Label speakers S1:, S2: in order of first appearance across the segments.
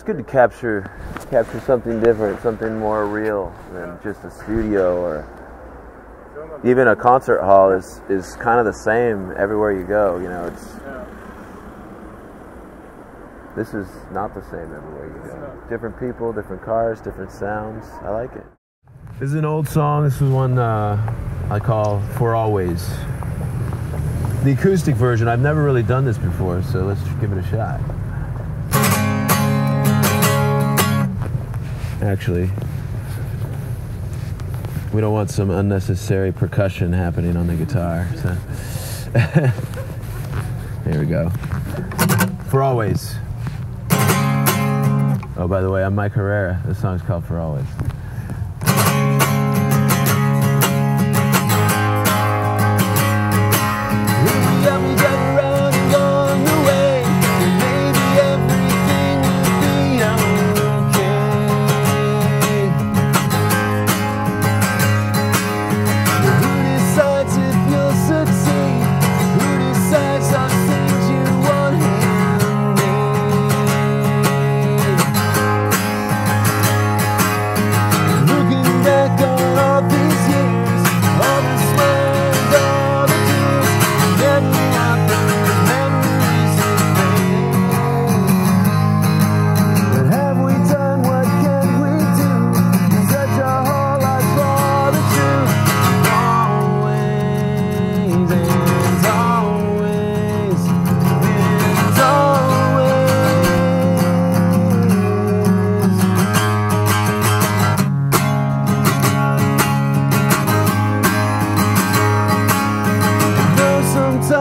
S1: it's good to capture capture something different, something more real than just a studio or even a concert hall is is kind of the same everywhere you go. You know, it's this is not the same everywhere you go. Different people, different cars, different sounds. I like it. This is an old song. This is one uh, I call "For Always." The acoustic version. I've never really done this before, so let's give it a shot. Actually, we don't want some unnecessary percussion happening on the guitar. So. Here we go. For always. Oh, by the way, I'm Mike Herrera. This song's called For Always.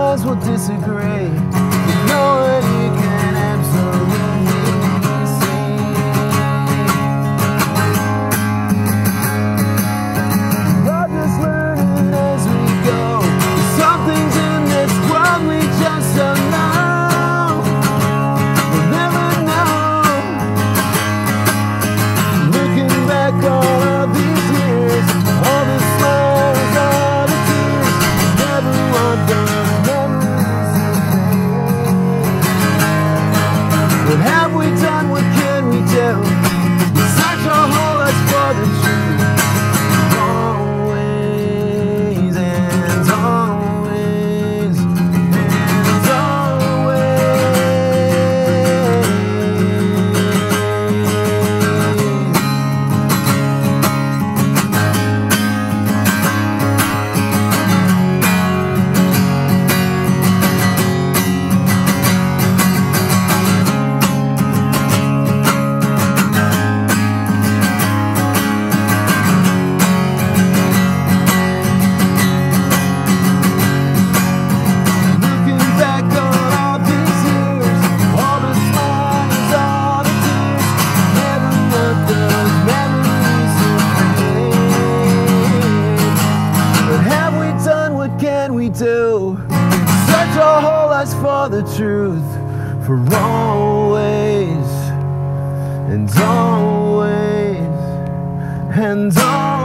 S1: laws will disagree. you. Do. Search our whole lives for the truth, for always and always and always.